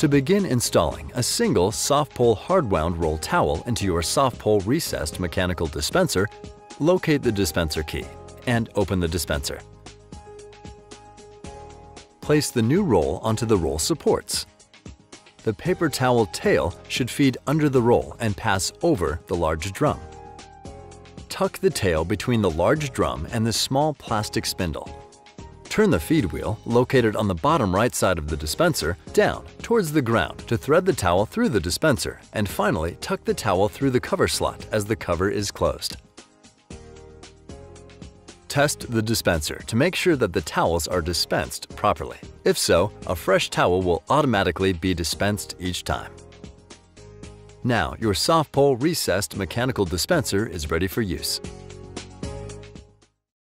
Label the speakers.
Speaker 1: To begin installing a single SofPull hard wound roll towel into your SofPull recessed mechanical dispenser, locate the dispenser key and open the dispenser. Place the new roll onto the roll supports. The paper towel tail should feed under the roll and pass over the large drum. Tuck the tail between the large drum and the small plastic spindle. Turn the feed wheel, located on the bottom right side of the dispenser, down towards the ground to thread the towel through the dispenser, and finally tuck the towel through the cover slot as the cover is closed. Test the dispenser to make sure that the towels are dispensed properly. If so, a fresh towel will automatically be dispensed each time. Now, your SofPull recessed mechanical dispenser is ready for use.